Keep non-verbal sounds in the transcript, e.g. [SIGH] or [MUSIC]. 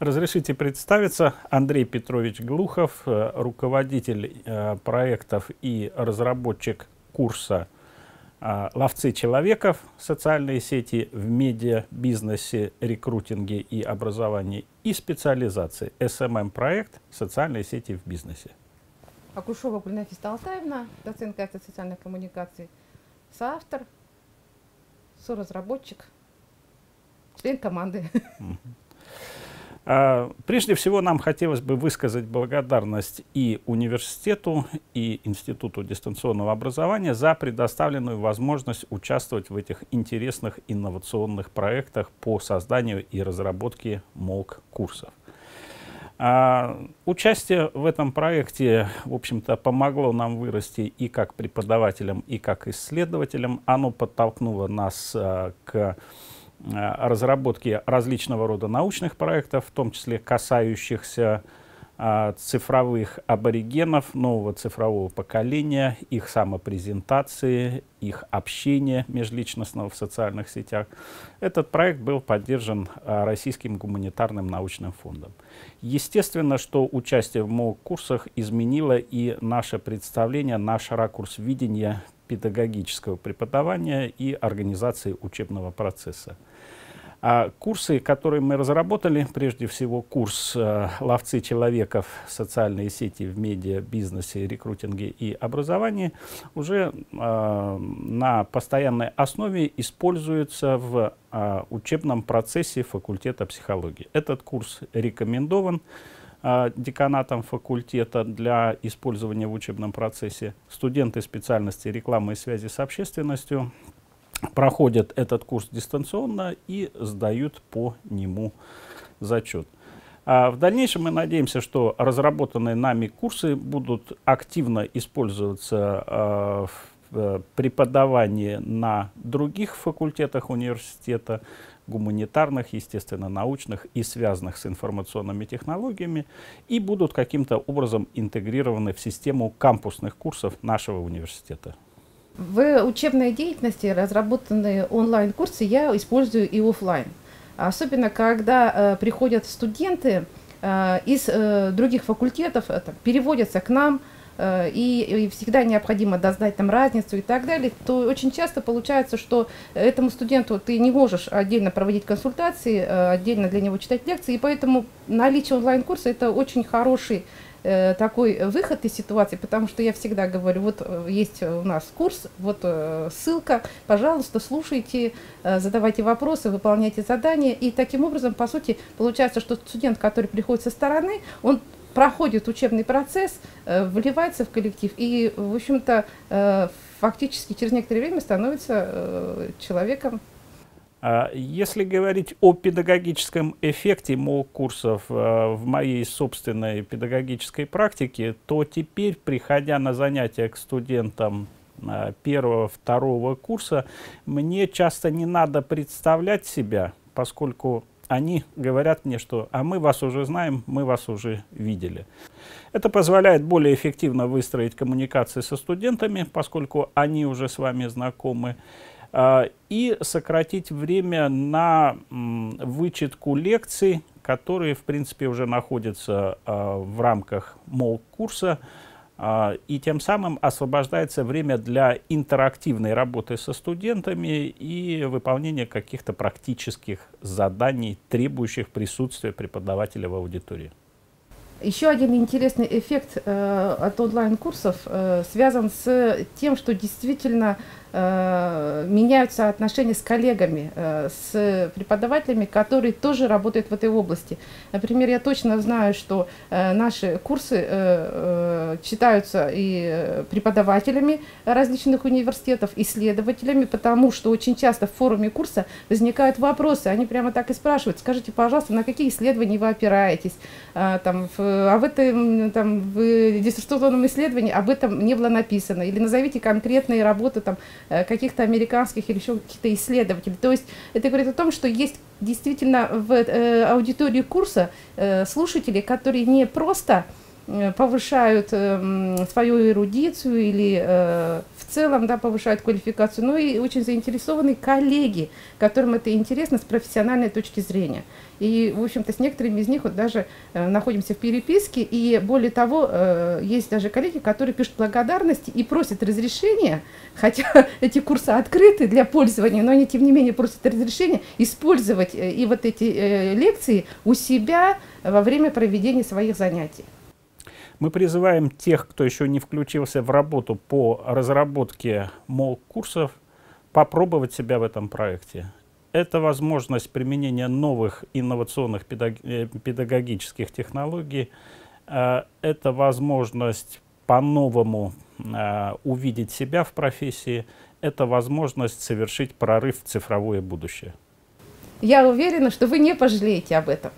Разрешите представиться. Андрей Петрович Глухов, э, руководитель э, проектов и разработчик курса э, «Ловцы человеков. Социальные сети в медиа, бизнесе, рекрутинге и образовании» и специализации SMM-проект «Социальные сети в бизнесе». Акушова Гульнафиста Алтаевна, доцент кафедры социальных коммуникаций, соавтор, соразработчик, член команды. А, прежде всего, нам хотелось бы высказать благодарность и университету, и Институту дистанционного образования за предоставленную возможность участвовать в этих интересных инновационных проектах по созданию и разработке МОК-курсов. А, участие в этом проекте, в общем-то, помогло нам вырасти и как преподавателям, и как исследователям. Оно подтолкнуло нас а, к разработки различного рода научных проектов, в том числе касающихся а, цифровых аборигенов нового цифрового поколения, их самопрезентации, их общения межличностного в социальных сетях. Этот проект был поддержан а, Российским гуманитарным научным фондом. Естественно, что участие в МООК-курсах изменило и наше представление, наш ракурс видения педагогического преподавания и организации учебного процесса. А курсы, которые мы разработали, прежде всего курс э, «Ловцы человеков. Социальные сети в медиа, бизнесе, рекрутинге и образовании», уже э, на постоянной основе используется в э, учебном процессе факультета психологии. Этот курс рекомендован деканатом факультета для использования в учебном процессе. Студенты специальности рекламы и связи с общественностью проходят этот курс дистанционно и сдают по нему зачет. А в дальнейшем мы надеемся, что разработанные нами курсы будут активно использоваться э, в э, преподавании на других факультетах университета, гуманитарных, естественно, научных и связанных с информационными технологиями, и будут каким-то образом интегрированы в систему кампусных курсов нашего университета. В учебной деятельности разработанные онлайн-курсы я использую и офлайн. Особенно, когда э, приходят студенты э, из э, других факультетов, переводятся к нам, и, и всегда необходимо дознать там разницу и так далее, то очень часто получается, что этому студенту ты не можешь отдельно проводить консультации, отдельно для него читать лекции, и поэтому наличие онлайн-курса это очень хороший Э, такой выход из ситуации, потому что я всегда говорю, вот э, есть у нас курс, вот э, ссылка, пожалуйста, слушайте, задавайте вопросы, выполняйте задания, и таким образом, по сути, получается, что студент, который приходит со стороны, он проходит учебный процесс, вливается в коллектив и, в общем-то, фактически через некоторое время становится человеком если говорить о педагогическом эффекте моих курсов а, в моей собственной педагогической практике, то теперь, приходя на занятия к студентам а, первого, второго курса, мне часто не надо представлять себя, поскольку они говорят мне, что «а мы вас уже знаем, мы вас уже видели». Это позволяет более эффективно выстроить коммуникации со студентами, поскольку они уже с вами знакомы, а, и сократить время на вычетку лекций, которые, в принципе, уже находятся а, в рамках МОЛ-курса, а, и тем самым освобождается время для интерактивной работы со студентами и выполнения каких-то практических заданий, требующих присутствия преподавателя в аудитории. Еще один интересный эффект э, от онлайн-курсов э, связан с тем, что действительно Э, меняются отношения с коллегами, э, с преподавателями, которые тоже работают в этой области. Например, я точно знаю, что э, наши курсы читаются и преподавателями различных университетов, исследователями, потому что очень часто в форуме курса возникают вопросы, они прямо так и спрашивают, скажите, пожалуйста, на какие исследования вы опираетесь, там, в, а в этом там, в диссертационном исследовании об этом не было написано, или назовите конкретные работы там, Э, каких-то американских или еще каких-то исследователей. То есть это говорит о том, что есть действительно в э, аудитории курса э, слушатели, которые не просто э, повышают э, свою эрудицию или э, в целом да, повышают квалификацию, но и очень заинтересованы коллеги, которым это интересно с профессиональной точки зрения. И, в общем-то, с некоторыми из них вот даже э, находимся в переписке, и более того, э, есть даже коллеги, которые пишут благодарности и просят разрешения, хотя [LAUGHS] эти курсы открыты для пользования, но они, тем не менее, просят разрешения использовать э, и вот эти э, лекции у себя во время проведения своих занятий. Мы призываем тех, кто еще не включился в работу по разработке МОЛ-курсов, попробовать себя в этом проекте. Это возможность применения новых инновационных э, педагогических технологий. Э, это возможность по-новому э, увидеть себя в профессии. Это возможность совершить прорыв в цифровое будущее. Я уверена, что вы не пожалеете об этом.